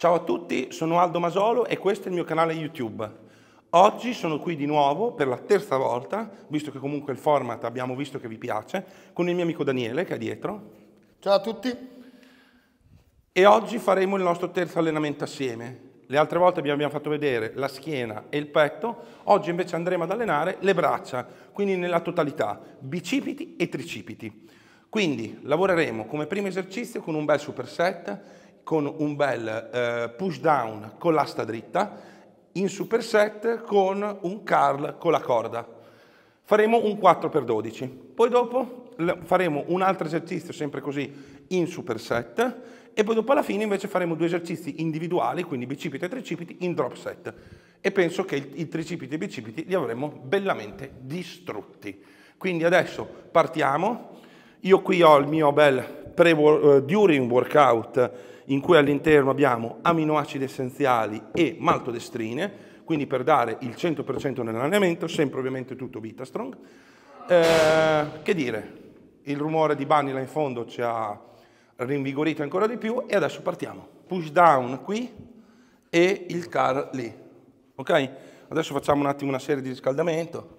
Ciao a tutti, sono Aldo Masolo e questo è il mio canale YouTube. Oggi sono qui di nuovo per la terza volta, visto che comunque il format abbiamo visto che vi piace, con il mio amico Daniele che è dietro. Ciao a tutti. E oggi faremo il nostro terzo allenamento assieme. Le altre volte vi abbiamo fatto vedere la schiena e il petto, oggi invece andremo ad allenare le braccia, quindi nella totalità, bicipiti e tricipiti. Quindi lavoreremo come primo esercizio con un bel superset, con un bel eh, push down con l'asta dritta, in superset con un curl con la corda. Faremo un 4x12. Poi dopo faremo un altro esercizio sempre così in superset e poi dopo alla fine invece faremo due esercizi individuali, quindi bicipiti e tricipiti, in drop set. E penso che i tricipiti e i bicipiti li avremo bellamente distrutti. Quindi adesso partiamo. Io qui ho il mio bel pre uh, during workout in cui all'interno abbiamo aminoacidi essenziali e maltodestrine, quindi per dare il 100% nell'allenamento, sempre ovviamente tutto Vitastrong. Eh, che dire, il rumore di Bunny là in fondo ci ha rinvigorito ancora di più e adesso partiamo. Push down qui e il car lì. Ok? Adesso facciamo un attimo una serie di riscaldamento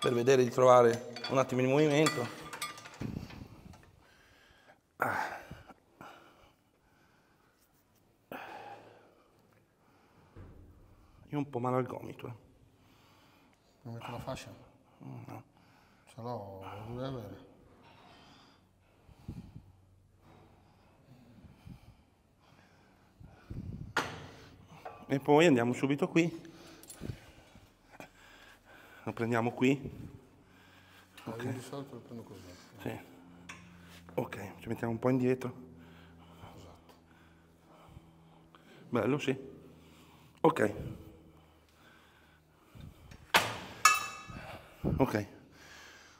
per vedere di trovare un attimo il movimento. Ah. Io un po' male al gomito. Eh. Non metto la fascia? No. Ce l'ho, lo dovrei avere. E poi andiamo subito qui. Lo prendiamo qui. Ok. Io di solito lo prendo così. Sì. Ok, ci mettiamo un po' indietro. Esatto. Bello, sì. Ok. Ok.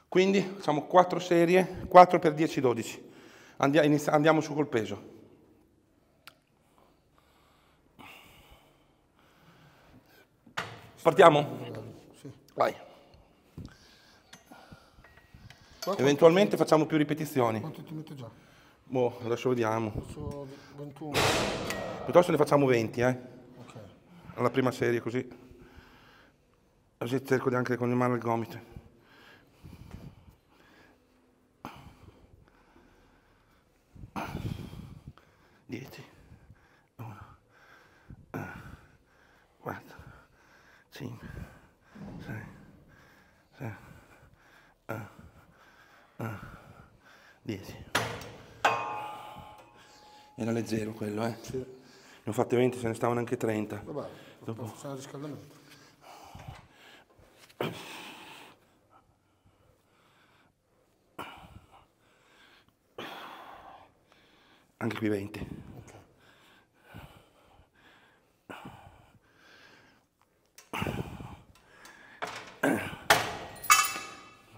Quindi facciamo 4 serie, 4 per 10, 12. Andiamo, su col peso. Partiamo? Sì. Vai. Eventualmente facciamo più ripetizioni. Quanto ti metto già? Boh, adesso vediamo. Faccio 21. Piuttosto ne facciamo 20, eh? Ok. Alla prima serie così. Così cerco di anche con il mano al gomito. Dieci. Uno. Quattro. Cinque. Sei. Sei. Dieci. Era leggero quello, eh? Sì. Ne ho fatte 20, se ne stavano anche 30. Vabbè, Dopo. il riscaldamento. Anche qui 20. Ok.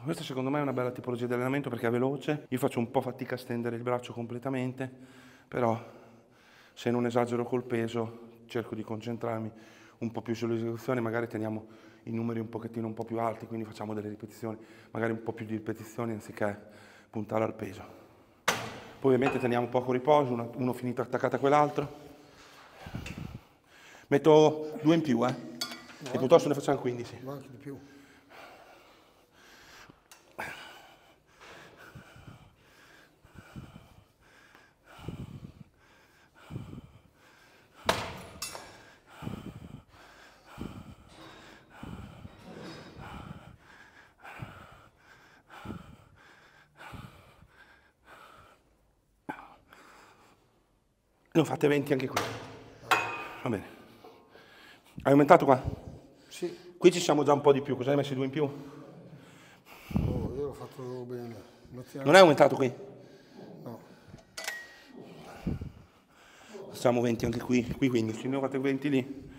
Questa secondo me è una bella tipologia di allenamento perché è veloce. Io faccio un po' fatica a stendere il braccio completamente, però se non esagero col peso cerco di concentrarmi un po' più sull'esecuzione, magari teniamo i numeri un pochettino un po' più alti, quindi facciamo delle ripetizioni, magari un po' più di ripetizioni anziché puntare al peso. Poi ovviamente teniamo poco riposo, uno, uno finito attaccato a quell'altro. Metto due in più, eh? E piuttosto ne facciamo 15. Ma anche di più. Ne ho fatte 20 anche qui. Va bene. Hai aumentato qua? Sì. Qui ci siamo già un po' di più, cosa hai messo due in più? Oh, io l'ho fatto bene. Mattina- Non è aumentato qui? No. Facciamo 20 anche qui, qui 15, ne ho fatte 20 lì.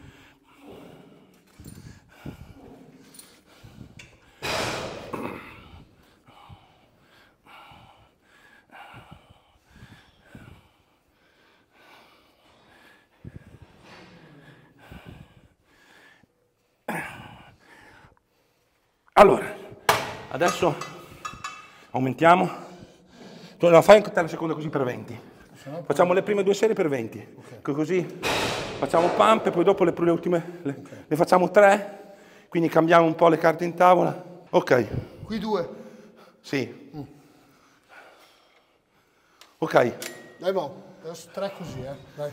Allora, adesso aumentiamo. Tu la fai anche te la seconda così per 20. no Facciamo le prime due serie per 20. Che Così facciamo pump e poi dopo le, le ultime le, ne facciamo tre. Quindi cambiamo un po' le carte in tavola. Ok, Qui due. sì. Ok, Dai, boh. Adesso tre così, eh. Dai.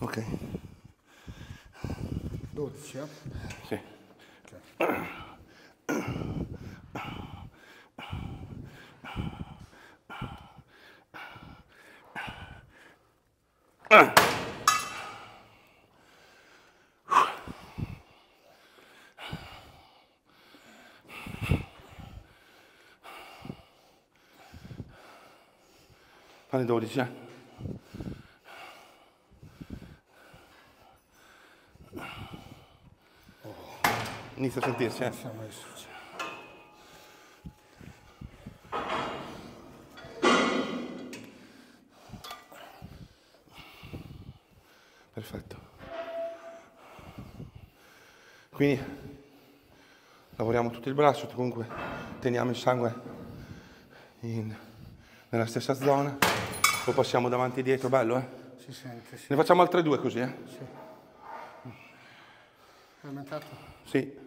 Ok. 12, eh. Sì. Fare 12, eh? Inizia a sentirsi, eh? Perfetto. Quindi lavoriamo tutto il braccio, comunque teniamo il sangue in- nella stessa zona, lo passiamo davanti e dietro, bello eh? Si sente, sì. Ne facciamo altre due così eh? È aumentato? Sì.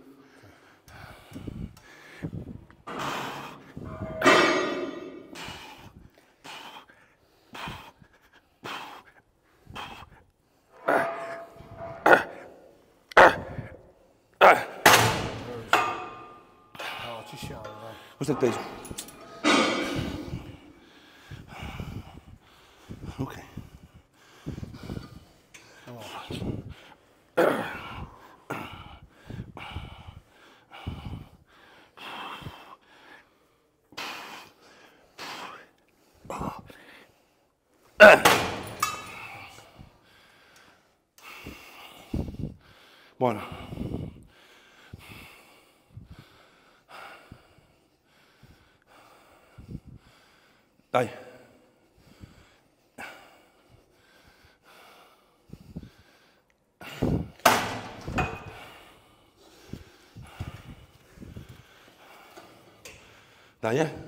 No, ci siamo, dai. Questo è il peso. Ok. Buono. Dai. Dai, eh.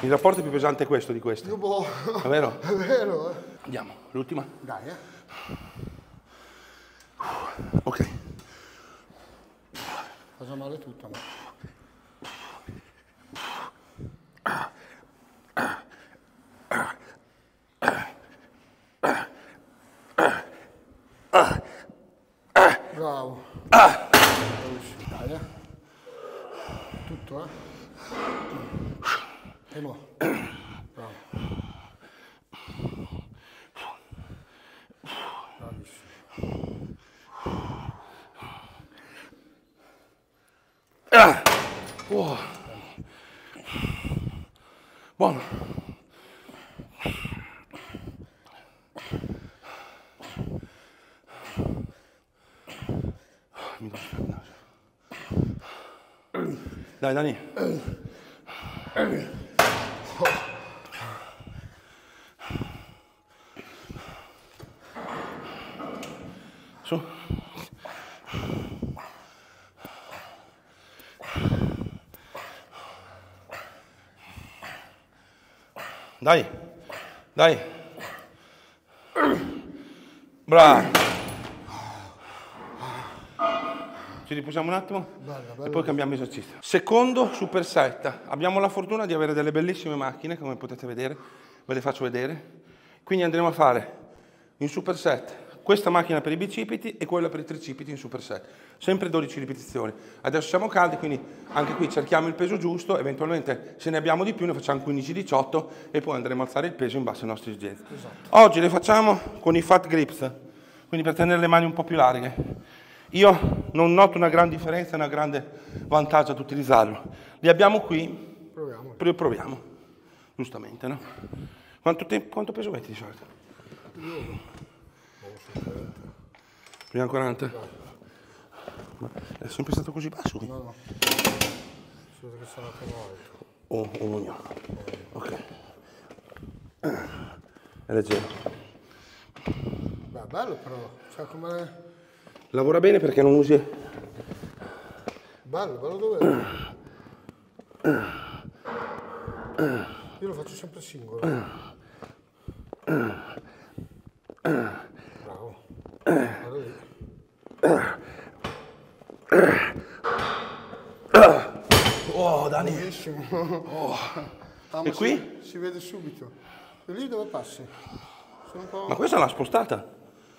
Il rapporto è più pesante questo di questo, boh. è vero? È vero, eh. Andiamo, l'ultima. Dai, eh. Ok. Già male tutto, ma. Bravo. Bravissimo. Dai, eh. Tutto, eh. E mo. Bravo. Bravissimo. Wow. Buono. Mi gonfia il naso. Dai Dani. Su. Dai, dai. Bravo. Ci riposiamo un attimo Bella, e bella. poi cambiamo esercizio. Secondo super set. Abbiamo la fortuna di avere delle bellissime macchine, come potete vedere. Ve le faccio vedere. Quindi andremo a fare in super set questa macchina per i bicipiti e quella per i tricipiti in super set. Sempre 12 ripetizioni. Adesso siamo caldi, quindi anche qui cerchiamo il peso giusto, eventualmente se ne abbiamo di più ne facciamo 15-18 e poi andremo a alzare il peso in base alle nostre esigenze. Oggi le facciamo con i fat grips, quindi per tenere le mani un po' più larghe. Io non noto una gran differenza, una grande vantaggio ad utilizzarlo. Li abbiamo qui, Proviamo. proviamo, giustamente, no? Quanto, tempo, quanto peso metti di solito? Prima 40? Ma è sempre stato così basso? No, no. Vede che sono andato alto. Oh, un mugno. Ok. È leggero. Beh, bello però. Cioè, come... Lavora bene perché non usi... Bello, bello dove? Io lo faccio sempre singolo. Bravo. Guarda lì. Oh, Dani. Benissimo. Ah, ma E qui? Si, si vede subito. E lì dove passi? Sono un po'... Ma questa l'ha spostata?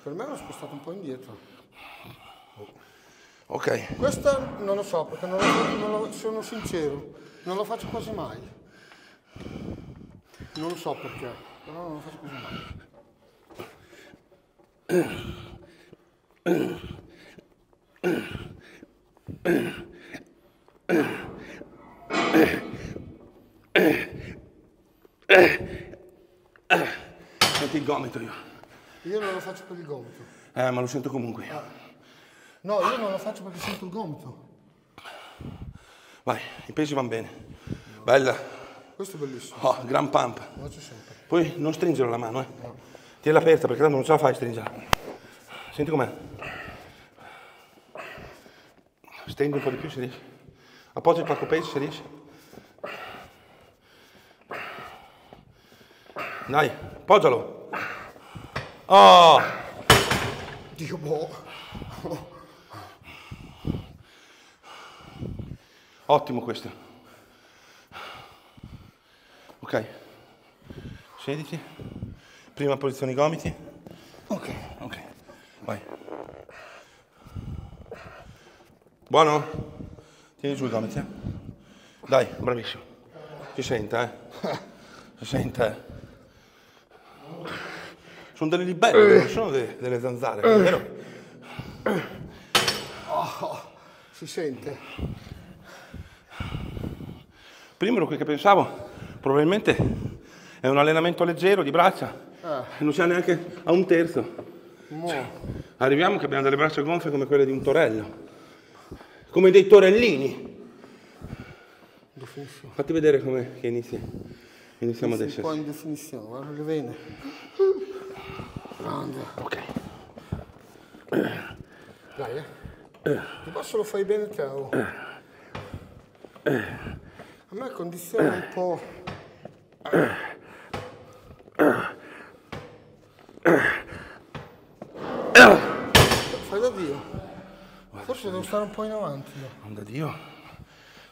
Per me l'ho spostato un po' indietro. Ok. Questa non lo so, perché non lo- non lo- sono sincero, non lo faccio quasi mai. Non lo so perché, però non lo faccio quasi mai. Senti il gomito io. Io non lo faccio per il gomito. Eh, ma lo sento comunque io. No, io non lo faccio perché sento il gomito. Vai, i pesi vanno bene. Bella. Questo è bellissimo, Oh, gran pump. lo faccio sempre. Poi non stringere la mano, eh. Tienila aperta perché tanto non ce la fai a stringerla. Senti com'è. Stendi un po' di più se riesci. Appoggia il pacco peso se riesci. Dai, appoggialo. Oh! Dio boh. Ottimo questo. Ok. Sediti. Prima posizione i gomiti. Ok, ok. Vai. Buono? Tieni giù i gomiti. eh. Dai, bravissimo. Si sente, eh? Si sente, eh? Sono delle libelle, non sono de- delle zanzare, vero? Si sente. Prima ero qui che pensavo, probabilmente è un allenamento leggero di braccia, non siamo neanche a un terzo. Mo. Arriviamo che abbiamo delle braccia gonfie come quelle di un torello, come dei torellini. Definizione. Fatti vedere come che inizi. Iniziamo ad Un po' in definizione, guarda le vene. Grande. Ok. Dai, eh. Ti posso lo fai bene te, oh. Me condiziona un po'... Fai da Dio. Forse devo stare un po' in avanti. no? Non da Dio.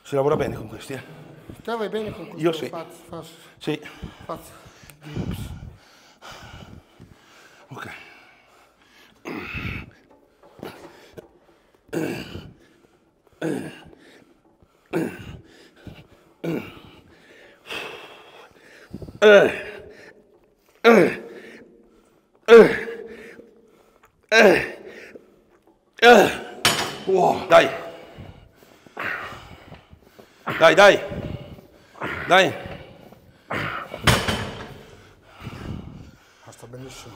Si lavora bene con questi, eh? Te vai bene con questo Io sì. Faz, faz, Sì. faz. Dai. Dai, dai. Dai. Ah, sta benissimo.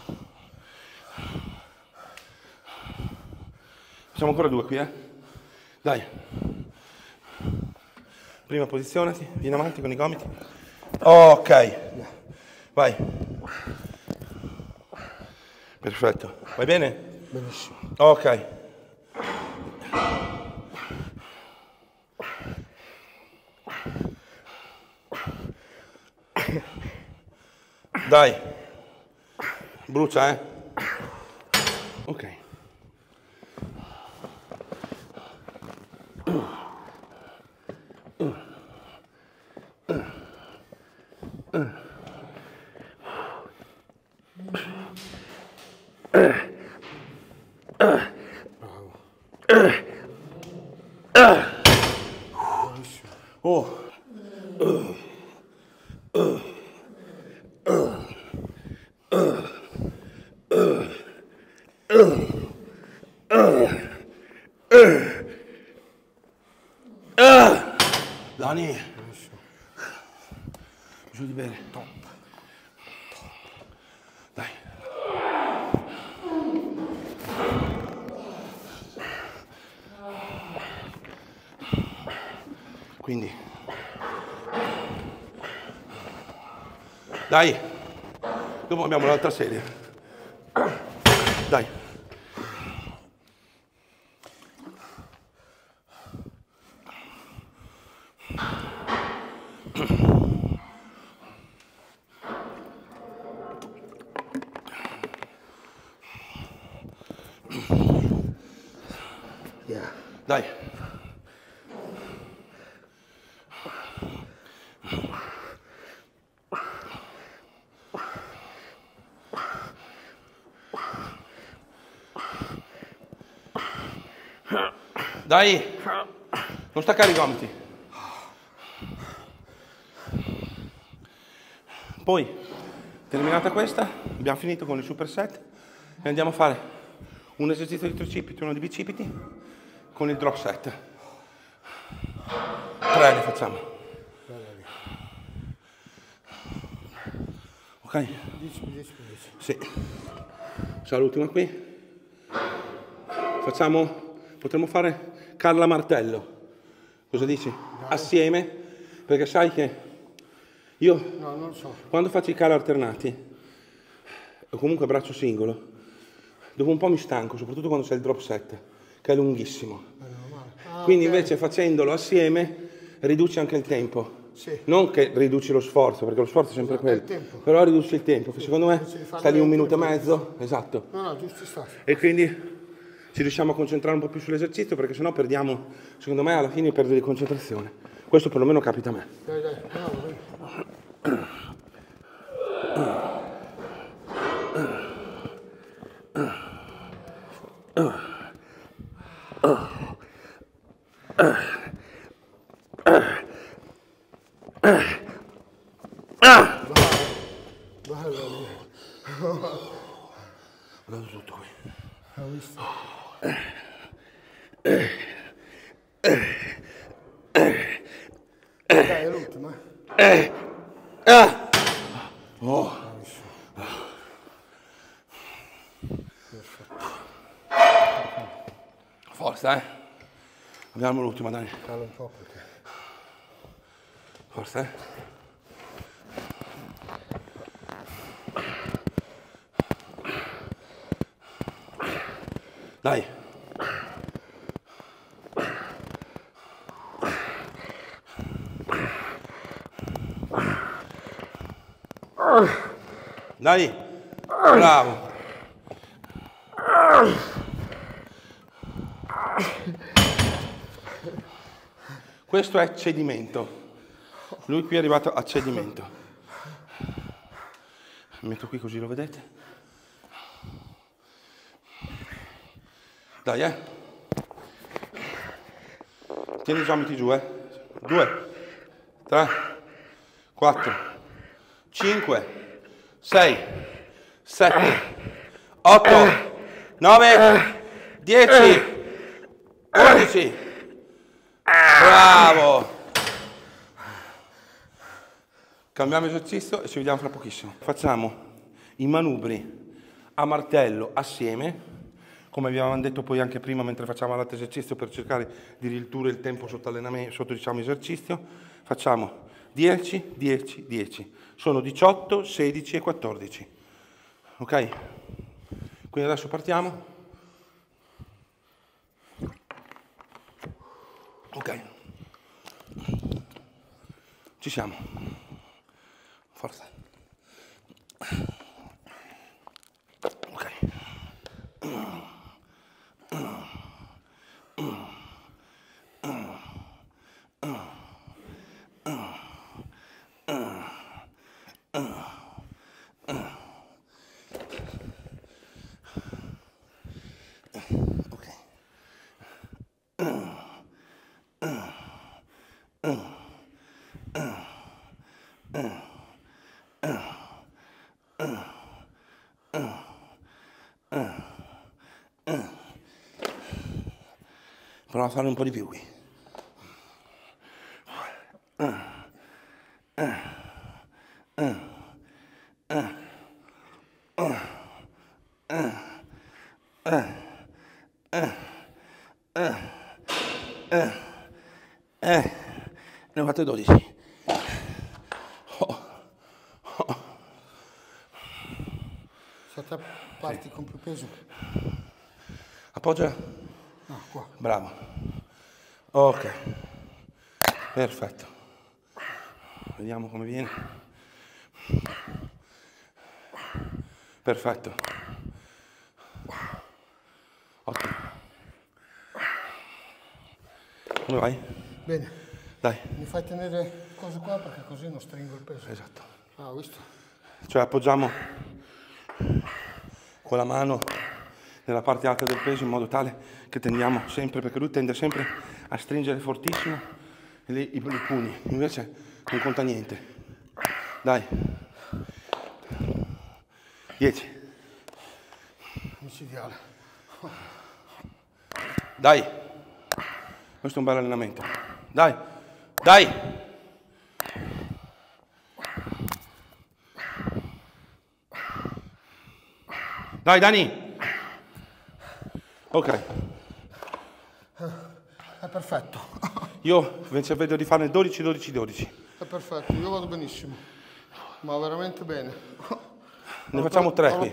Facciamo ancora due qui, eh? Dai. Prima posizionati, vieni avanti con i gomiti. Ok. Vai. Perfetto. Vai bene? Benissimo. Ok. Dai. Brucia, eh? Ok. Oh. Dani. Giù di bene. Top. Quindi, dai, dopo abbiamo l'altra serie. Dai. Yeah. Dai. Dai. Non staccare i gomiti. Poi, terminata questa, abbiamo finito con il superset e andiamo a fare un esercizio di tricipiti uno di bicipiti con il drop set. Tre ne facciamo. Ok? 10, 10, 10. Sì. C'è l'ultima qui. Facciamo, potremmo fare Carla Martello. Cosa dici? Assieme, perché sai che io No, so. quando faccio i car alternati, o comunque braccio singolo, dopo un po' mi stanco, soprattutto quando c'è il drop set, che è lunghissimo. Ah, Quindi invece facendolo assieme riduci anche il tempo. Sì. Non che riduci lo sforzo, perché lo sforzo è sempre Esatto, quello, però riduci il tempo, che secondo me stai lì un minuto e mezzo, esatto. No, no, giusto sta. E quindi ci riusciamo a concentrare un po' più sull'esercizio, perché sennò perdiamo, secondo me alla fine perdi di concentrazione. Questo perlomeno capita a me. Dai, dai, dai lì. Ho dato tutto qui. Hai visto? Dai, è l'ultima. Forza, eh. Abbiamo l'ultima, dai. Cala un po' perché. Forza, eh. Dai. Dai. Bravo. Questo è cedimento. Lui qui è arrivato a cedimento. Metto qui così lo vedete. Dai, eh. Tieni i gomiti giù, eh. Due, tre, quattro, cinque, sei, sette, otto, nove, dieci, undici. Bravo! Cambiamo esercizio e ci vediamo fra pochissimo. Facciamo i manubri a martello assieme, come vi avevamo detto poi anche prima mentre facciamo l'altro esercizio per cercare di ridurre il tempo sotto sotto diciamo esercizio. Facciamo 10, 10, 10. Sono 18, 16 e 14. Ok? Quindi adesso partiamo. Ok. Ci siamo. Forza. Ok. Ok. Prova a fare un po' di più qui. fate 12. Oh. Se te parti con più peso. Appoggia. No, qua. Bravo. Ok. Perfetto. Vediamo come viene. Perfetto. Ottimo. Come vai? Bene. Dai. Mi fai tenere cose qua perché così non stringo il peso. Esatto. Ah, visto? Cioè appoggiamo con la mano nella parte alta del peso in modo tale che tendiamo sempre, perché lui tende sempre a stringere fortissimo i, i, i pugni, invece non conta niente. Dai. 10. Micidiale. Dai. Questo è un bel allenamento. Dai. Dai. Dai Dani. Ok. È perfetto. Io invece vedo di farne 12, 12, 12. È perfetto, io vado benissimo. Ma veramente bene. Ne facciamo tre qui.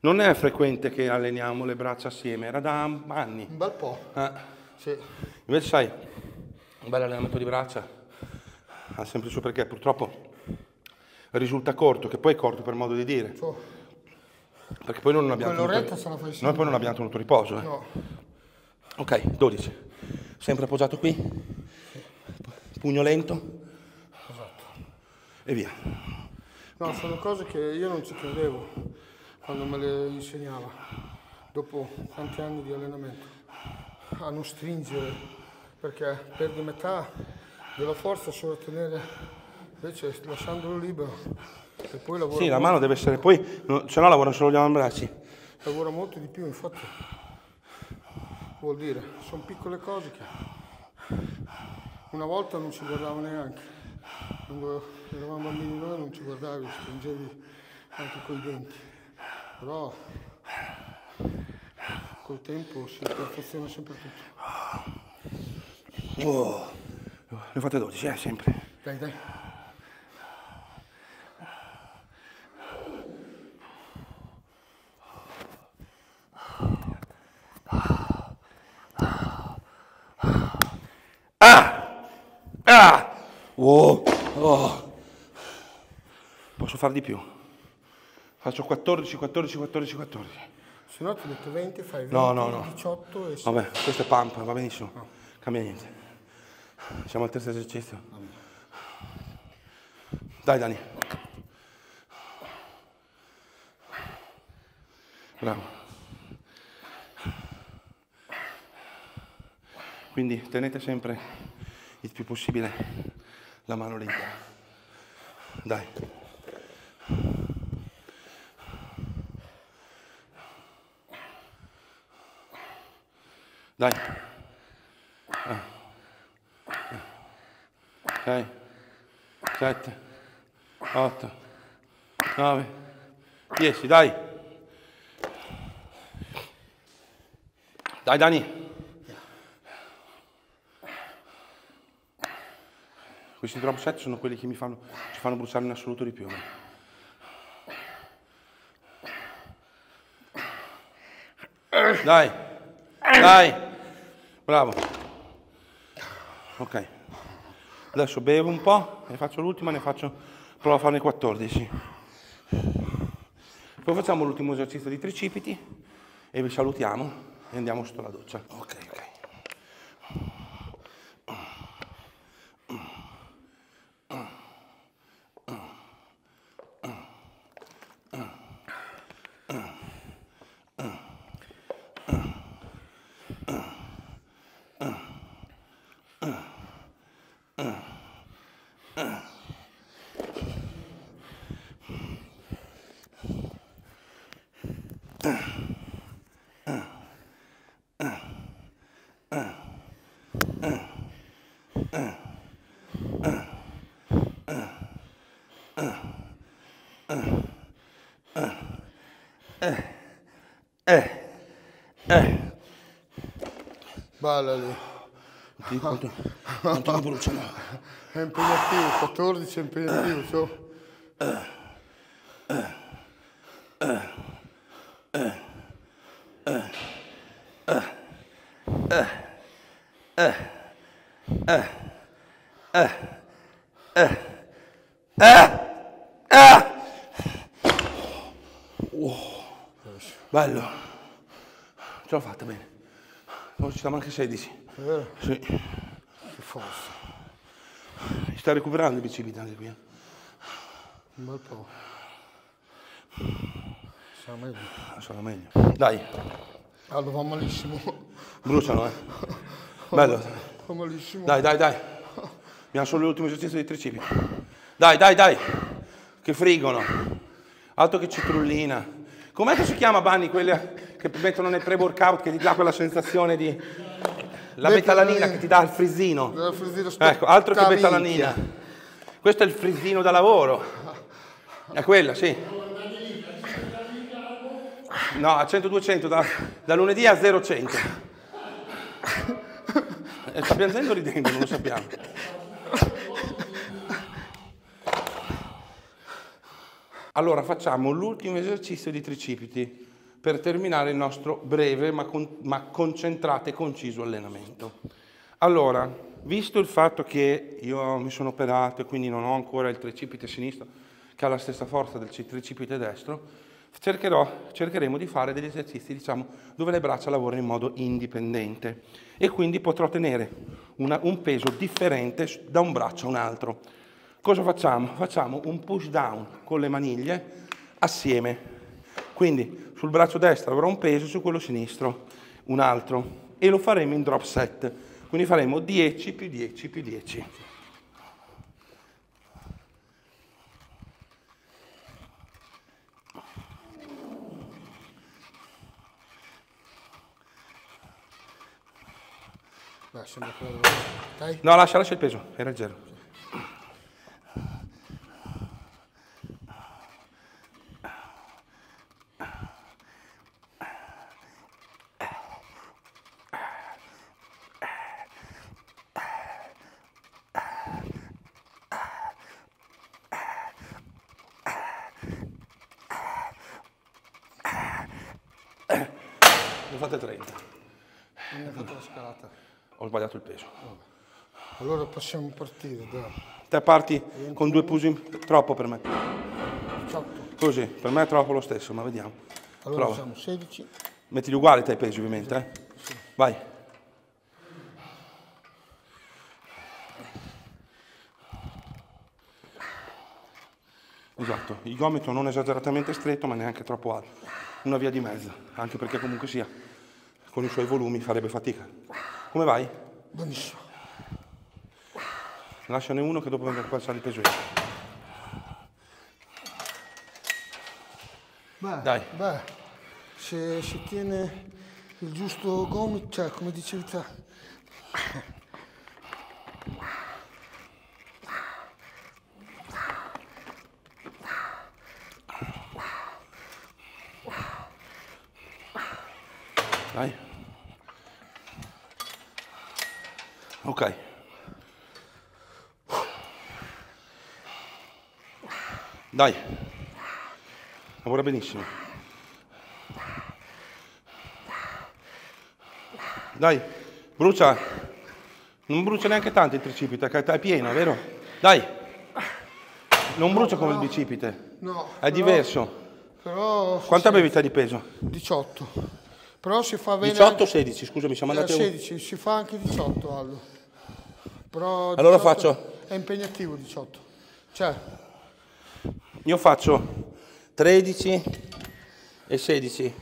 Non è frequente che alleniamo le braccia assieme, era da anni. Un bel po'. Eh, Sì. Invece sai, un bel allenamento di braccia ha sempre il suo perché, purtroppo risulta corto, che poi è corto per modo di dire, So. perché poi non abbiamo Quell'oretta se la fai noi poi non abbiamo tenuto riposo. eh. No. Ok, 12. Sempre appoggiato qui, pugno lento. E via. No, sono cose che io non ci credevo quando me le insegnava. Dopo tanti anni di allenamento. A non stringere, perché perdi metà della forza solo a tenere, invece lasciandolo libero. E poi lavora, Sì, la molto, mano deve essere poi, no, se no lavora solo gli avambracci. lavora molto di più, infatti. Vuol dire, sono piccole cose che una volta non ci guardavo neanche. Quando eravamo bambini noi non ci guardavi, stringevi anche coi denti. Però col tempo si perfeziona sempre tutto. Oh. Ne fate 12, eh, sempre. Dai, dai. Ah! Oh! Oh! Posso fare di più. Faccio 14, 14, 14, 14. Se no ti ho detto 20, fai 20, No, no, no. 18 e Vabbè, questo è pump, va benissimo. Cambia niente. Siamo al terzo esercizio. Dai Dani. Bravo. Quindi tenete sempre il più possibile la mano libera. Dai. Dai. Ah. Sette, otto, nove, dieci, dai. Dai Dani. Questi drop set sono quelli che mi fanno, ci fanno bruciare in assoluto di più. Dai, dai, bravo. Ok, adesso bevo un po', ne faccio l'ultima, ne faccio, provo a farne 14. Poi facciamo l'ultimo esercizio di tricipiti e vi salutiamo e andiamo sotto la doccia. Ok, ok. Balla lì. Ti- Quanto, quanto mi bruciano? È impegnativo, 14 è impegnativo, ciò. Bello. Ce l'ho fatta bene. Ci stiamo anche 16. È vero? Sì. Che forza. Sta recuperando il bicipite anche qui. Un bel po'. Siamo meglio. Sarà meglio. Dai, Allora va malissimo. bruciano, eh. Bello. Va malissimo. Dai, dai, dai. Abbiamo solo l'ultimo esercizio dei tricipiti. Dai, dai, dai. Che frigono. Altro che citrullina. Com'è che si chiama, Banni, quelle che mettono nel pre-workout che ti dà quella sensazione di... La betalanina che ti dà il frizzino. Ecco, altro che betalanina. Questo è il frizzino da lavoro. È quella, sì. No, a 100-200, da, da lunedì a 0-100. Eh, Sta piangendo o ridendo, non lo sappiamo. Allora facciamo l'ultimo esercizio di tricipiti per terminare il nostro breve ma, con- ma concentrato e conciso allenamento. Allora, visto il fatto che io mi sono operato e quindi non ho ancora il tricipite sinistro che ha la stessa forza del ci- tricipite destro, cercherò- cercheremo di fare degli esercizi diciamo, dove le braccia lavorano in modo indipendente e quindi potrò tenere una- un peso differente da un braccio a un altro. Cosa facciamo? Facciamo un push down con le maniglie assieme. Quindi sul braccio destro avrò un peso, su quello sinistro un altro. E lo faremo in drop set. Quindi faremo 10 più 10 più 10. Beh, sembra quello. Dai. No, lascia, lascia il peso, era leggero. Ne fate 30. Non ho fatto la scalata. Ho sbagliato il peso. Allora possiamo partire, dai. Te parti con due pusi troppo per me. 18. Così, per me è troppo lo stesso, ma vediamo. Allora Prova. siamo 16. Mettili uguali te i pesi ovviamente, eh? Vai. Esatto, il gomito non esageratamente stretto ma neanche troppo alto. Una via di mezzo, anche perché comunque sia, con i suoi volumi farebbe fatica. Come vai? Benissimo. Lasciane uno che dopo venga a alzare il peso io. Beh, Dai. beh, se si tiene il giusto gomito, cioè come dicevi te. Dai. Ok. Dai. Lavora benissimo. Dai, brucia. Non brucia neanche tanto il tricipite, è pieno, vero? Dai. Non brucia come il bicipite. No. È però- diverso. Però Quanta sì, bevi te di peso? 18. Però si fa bene 18 o anche- 16? Scusami, siamo eh, andati a un- 16, si fa anche 18 Aldo. Però Allora 18 faccio- È impegnativo 18. Cioè, Io faccio 13 e 16.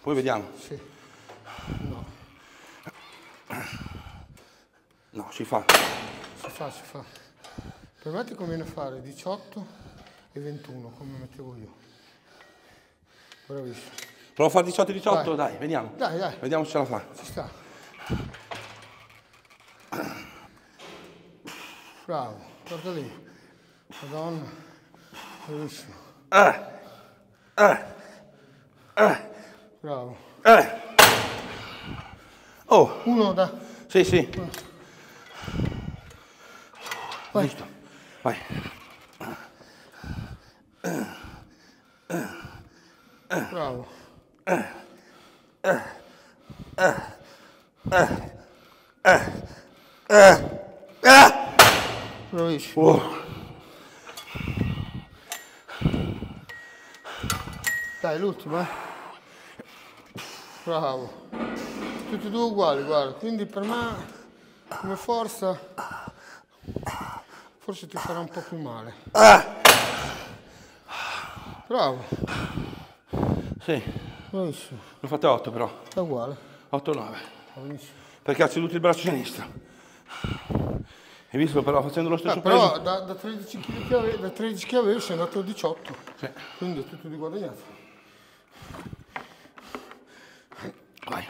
Poi vediamo. sì. No, No, si fa. si fa, si fa. Per me ti conviene fare 18 e 21 come mettevo io. Bravissimo. Provo a fare 18 e 18? Vai. Dai, vediamo. Dai, dai, Vediamo se ce la fa. ci sta. Bravo, guarda lì. Madonna. Bravissimo. Bravo. Eh. Oh, Uno da... sì, sì. Vai. Giusto. Vai. Bravo. Bravissimo. Dai, l'ultimo, eh. Bravo. Tutti e due uguali, guarda. Quindi per me, come forza, forse ti farà un po' più male. Bravo. Sì, Bravissimo. ne ho fatte 8 però. È uguale. 8-9. Perché ha ceduto il braccio sinistro. Hai visto però facendo lo stesso peso? però da, da 13 kg che avevi, da 13 che avevi sei andato a 18. Sì. Quindi è tutto di guadagnato. Vai.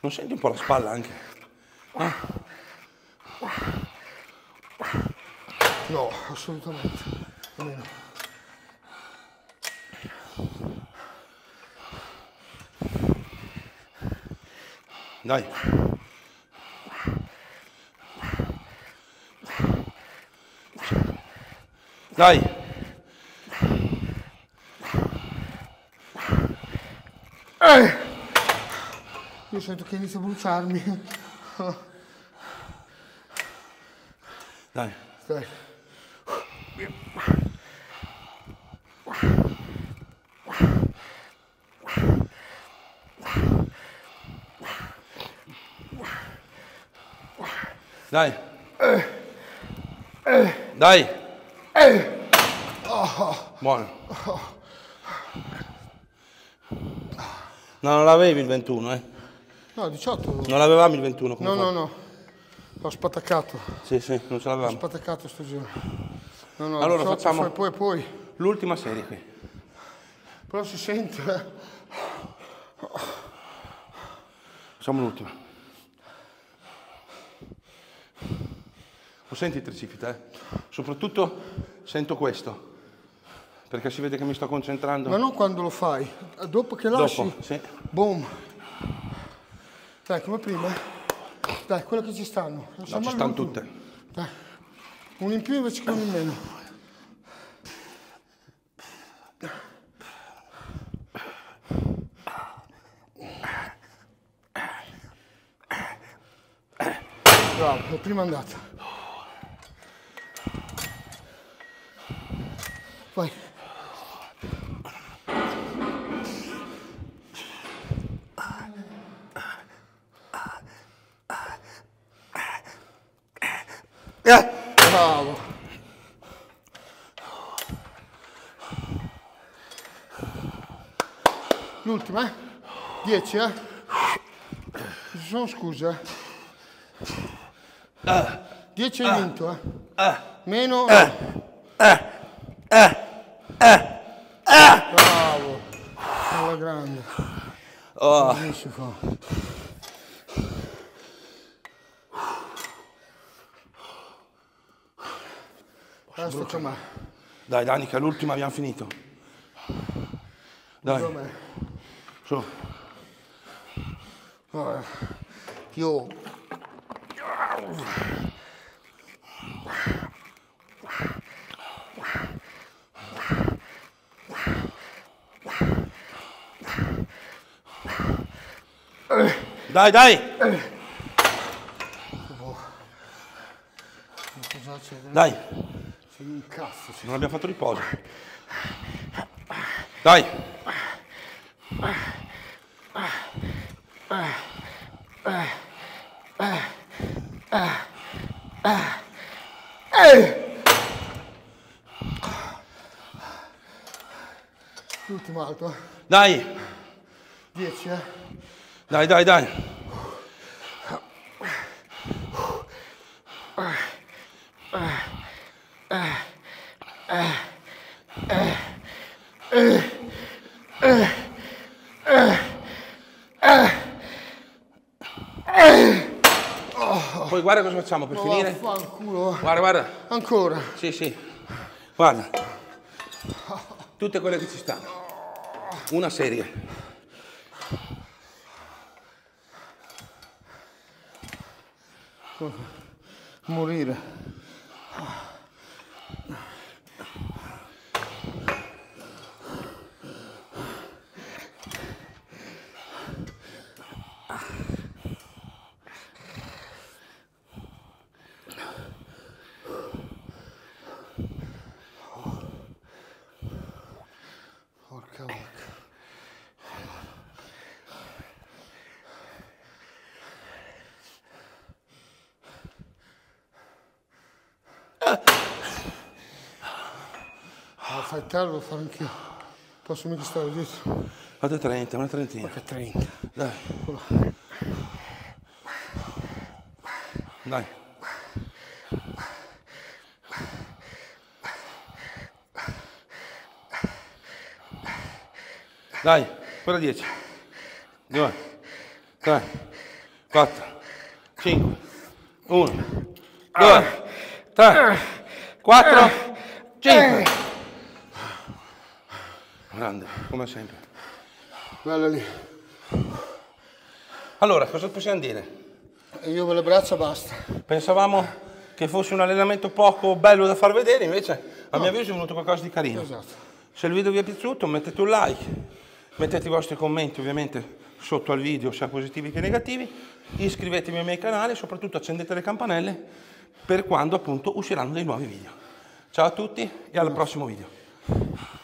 Non senti un po' la spalla anche? No, assolutamente. Almeno. Dai. Dai. Io sento che inizia a bruciarmi. Dai. Dai. Dai. Dai. Buono. No, non l'avevi il 21, eh. No, 18. Non l'avevamo il 21 No, comunque. no, no. Ho spataccato. Sì, sì, non ce l'avevamo. spataccato sto giro. No, no, Allora 18, facciamo- Poi, poi. L'ultima serie qui. Però si sente, eh. Facciamo l'ultima. Senti il tricipite, eh? Soprattutto sento questo. Perché si vede che mi sto concentrando. Ma non quando lo fai. Dopo che lasci. Dopo, sì. Boom. Dai, come prima. Dai, quello che ci stanno. No, Lasciamo ci stanno tutte. Dai. Un in più invece che uno in meno. Bravo, è prima andata. Vai. Eh! Bravo. L'ultima, eh? 10, eh? Sono scuse, eh? 10 hai vinto, eh? Meno... Bravo. Alla grande. Oh, Magnifico. Adesso c'è me. dai Danica, l'ultima abbiamo finito. Dai, su. Vabbè. Io... Dai, dai, c'è? dai. Sei un cazzo. sei- Non abbiamo fatto riposo. Dai. L'ultimo alto. Dai, 10, eh? Dai, dai, dai. Poi guarda cosa facciamo per Ma finire. vaffanculo. Guarda, guarda. Ancora. Sì, sì. Guarda. Tutte quelle che ci stanno. Una serie. morir. Fai tardi, devo fare anch'io. Posso mica stare dietro. Fate 30, una trentina. Che 30. Dai. Dai. Dai, quella 10. 2, 3, 4, 5, 1, 2, 3, 4, 5. Come sempre. Bella lì. Allora, cosa possiamo dire? Io con le braccia basta. Pensavamo che fosse un allenamento poco bello da far vedere, invece a mio avviso è venuto qualcosa di carino. Esatto. Se il video vi è piaciuto mettete un like, mettete i vostri commenti ovviamente sotto al video, sia positivi che negativi, iscrivetevi ai miei canali e soprattutto accendete le campanelle per quando appunto usciranno dei nuovi video. Ciao a tutti e al prossimo video.